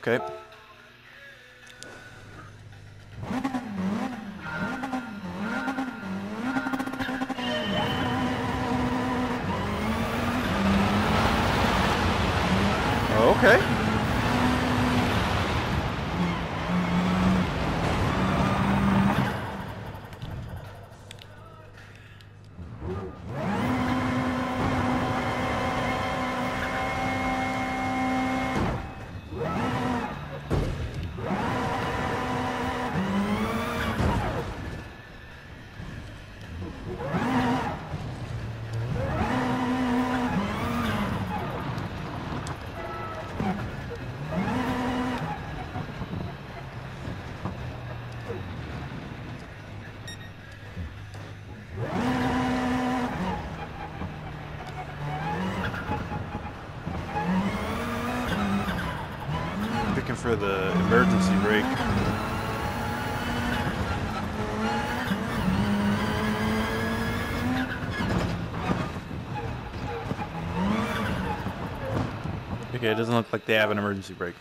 Okay. Okay. Looking for the emergency brake. Okay, it doesn't look like they have an emergency brake.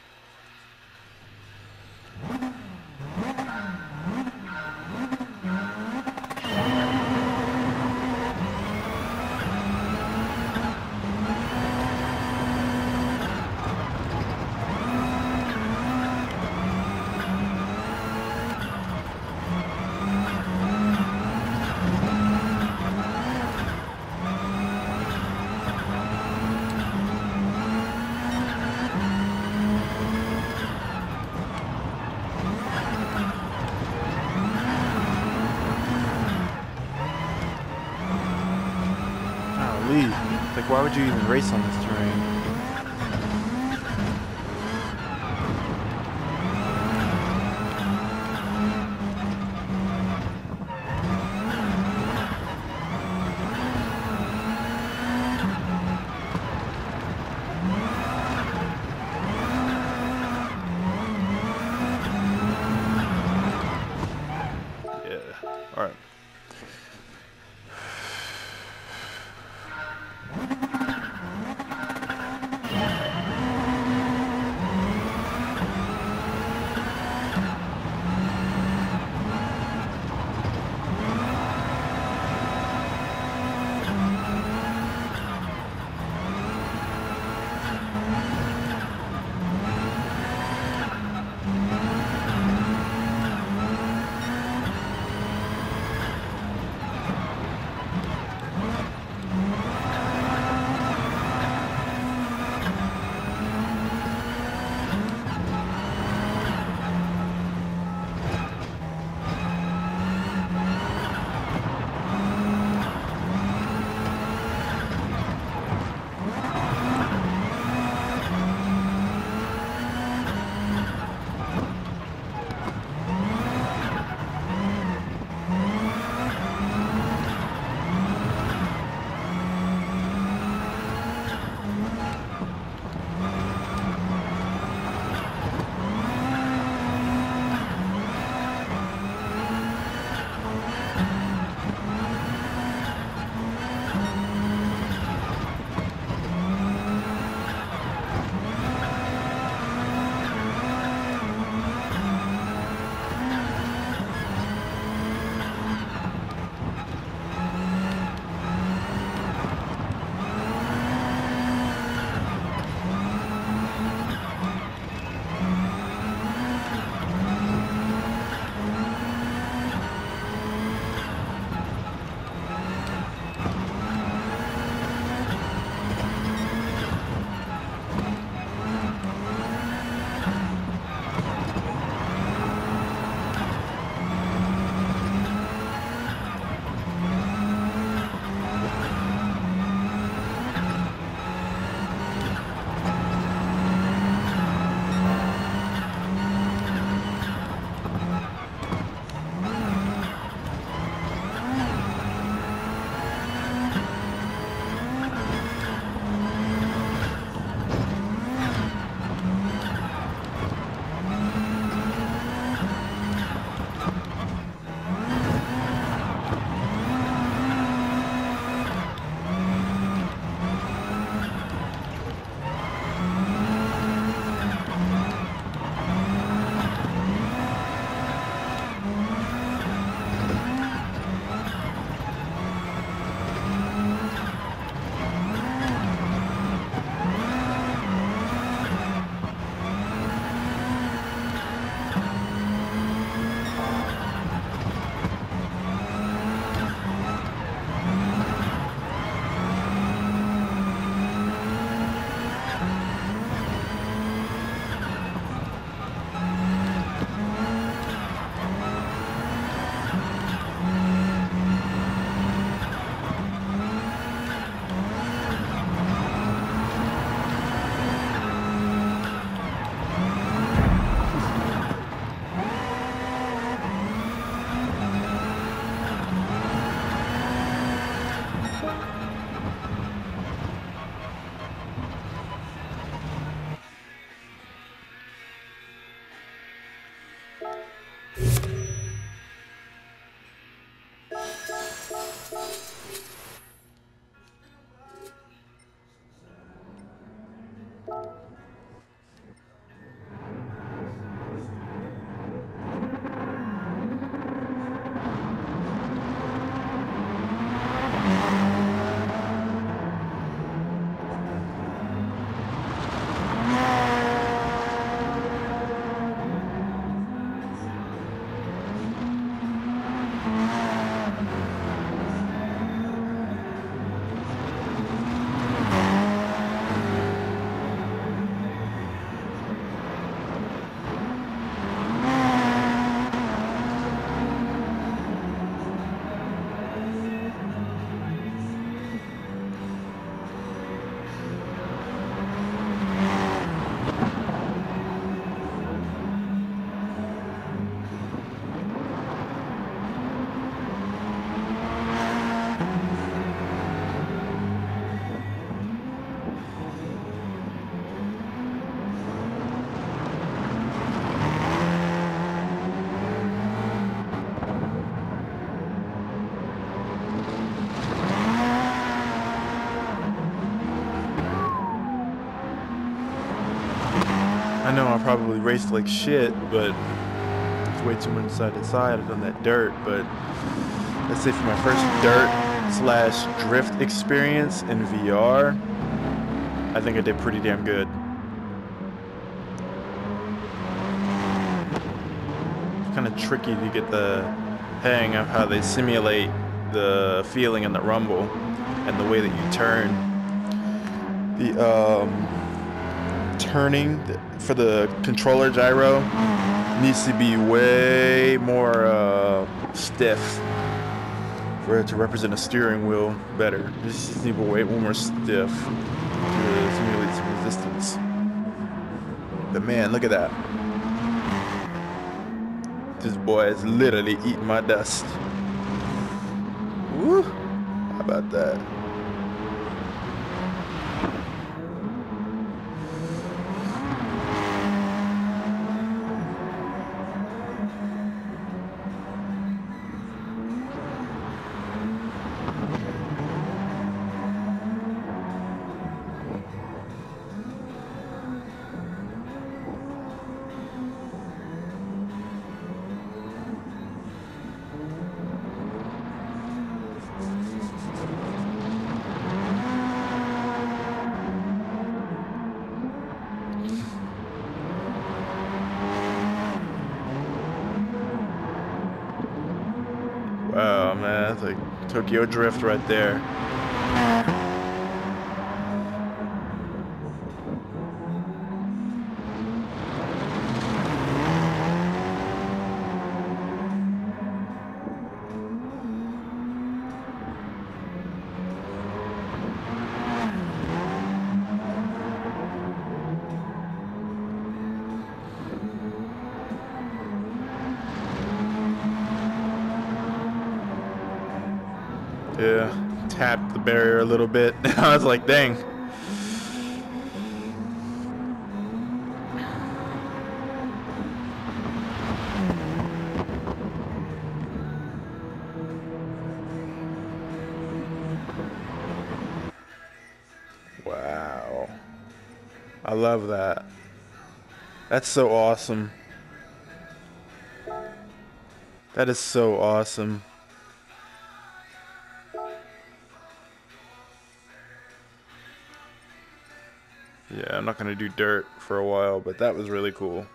Like, why would you even race on this terrain? All right. I'll probably raced like shit, but it's way too much side to side on that dirt. But let's say for my first dirt slash drift experience in VR, I think I did pretty damn good. It's kind of tricky to get the hang of how they simulate the feeling and the rumble and the way that you turn. The um, turning for the controller gyro needs to be way more uh, stiff for it to represent a steering wheel better. This needs to be way more stiff to simulate some resistance. But man, look at that. This boy is literally eating my dust. Woo! How about that? Like Tokyo Drift right there. Yeah, tapped the barrier a little bit. I was like, dang. Wow. I love that. That's so awesome. That is so awesome. Going to do dirt for a while, but that was really cool.